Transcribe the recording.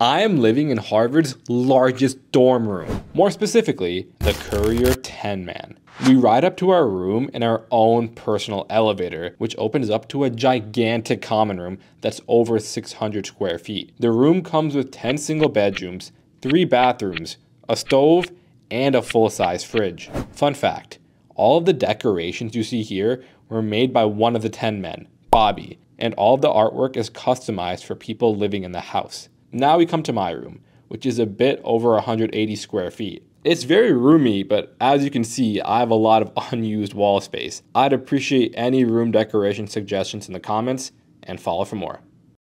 I am living in Harvard's largest dorm room, more specifically, the Currier 10 man. We ride up to our room in our own personal elevator, which opens up to a gigantic common room that's over 600 square feet. The room comes with 10 single bedrooms, 3 bathrooms, a stove, and a full size fridge. Fun fact all of the decorations you see here were made by one of the 10 men, Bobby, and all of the artwork is customized for people living in the house. Now we come to my room, which is a bit over 180 square feet. It's very roomy, but as you can see, I have a lot of unused wall space. I'd appreciate any room decoration suggestions in the comments and follow for more.